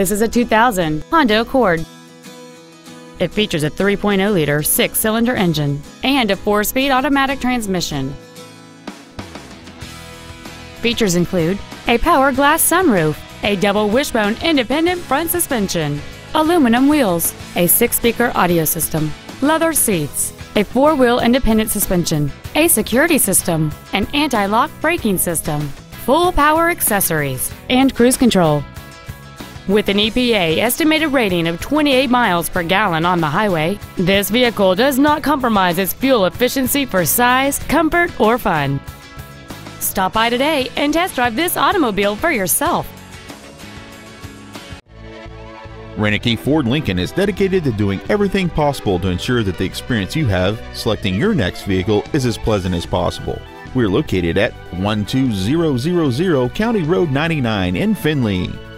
This is a 2000 Honda Accord. It features a 3.0-liter six-cylinder engine and a four-speed automatic transmission. Features include a power glass sunroof, a double wishbone independent front suspension, aluminum wheels, a six-speaker audio system, leather seats, a four-wheel independent suspension, a security system, an anti-lock braking system, full power accessories, and cruise control. With an EPA estimated rating of 28 miles per gallon on the highway, this vehicle does not compromise its fuel efficiency for size, comfort, or fun. Stop by today and test drive this automobile for yourself. Reineke Ford Lincoln is dedicated to doing everything possible to ensure that the experience you have selecting your next vehicle is as pleasant as possible. We're located at 12000 County Road 99 in Findlay.